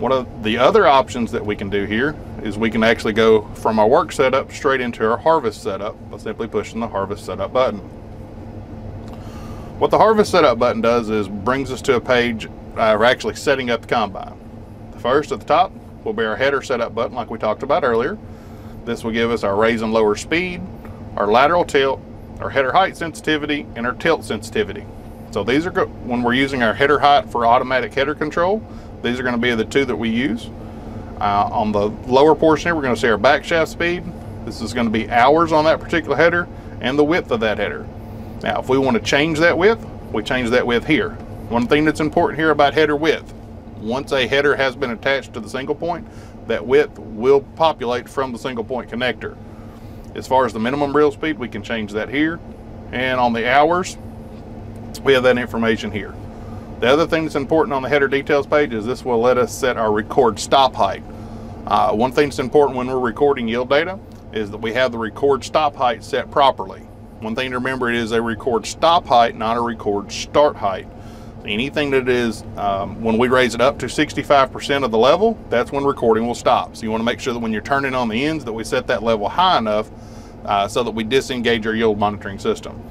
One of the other options that we can do here is we can actually go from our work setup straight into our harvest setup by simply pushing the harvest setup button. What the harvest setup button does is brings us to a page uh, we're actually setting up the combine. The first at the top will be our header setup button like we talked about earlier. This will give us our raise and lower speed, our lateral tilt, our header height sensitivity, and our tilt sensitivity. So these are, when we're using our header height for automatic header control, these are going to be the two that we use. Uh, on the lower portion here, we're going to see our back shaft speed. This is going to be hours on that particular header and the width of that header. Now, if we want to change that width, we change that width here. One thing that's important here about header width, once a header has been attached to the single point, that width will populate from the single point connector. As far as the minimum reel speed, we can change that here. And on the hours, we have that information here. The other thing that's important on the header details page is this will let us set our record stop height. Uh, one thing that's important when we're recording yield data is that we have the record stop height set properly. One thing to remember, it is a record stop height, not a record start height. Anything that is, um, when we raise it up to 65% of the level, that's when recording will stop. So you wanna make sure that when you're turning on the ends that we set that level high enough uh, so that we disengage our yield monitoring system.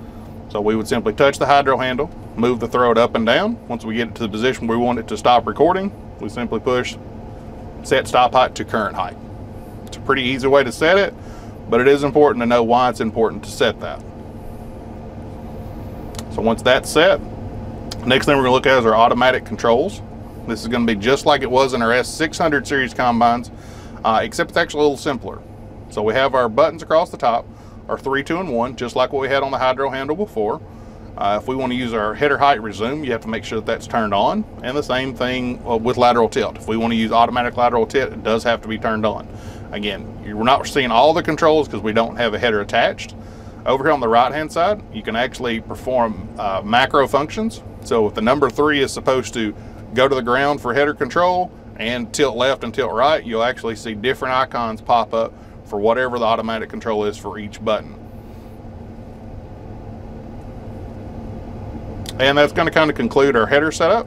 So we would simply touch the hydro handle, move the throat up and down. Once we get it to the position we want it to stop recording, we simply push set stop height to current height. It's a pretty easy way to set it, but it is important to know why it's important to set that. So once that's set, next thing we're gonna look at is our automatic controls. This is gonna be just like it was in our S600 series combines, uh, except it's actually a little simpler. So we have our buttons across the top our three, two, and one, just like what we had on the hydro handle before. Uh, if we want to use our header height resume, you have to make sure that that's turned on. And the same thing uh, with lateral tilt. If we want to use automatic lateral tilt, it does have to be turned on. Again, you're not seeing all the controls because we don't have a header attached. Over here on the right hand side, you can actually perform uh, macro functions. So if the number three is supposed to go to the ground for header control and tilt left and tilt right, you'll actually see different icons pop up for whatever the automatic control is for each button. And that's going to kind of conclude our header setup.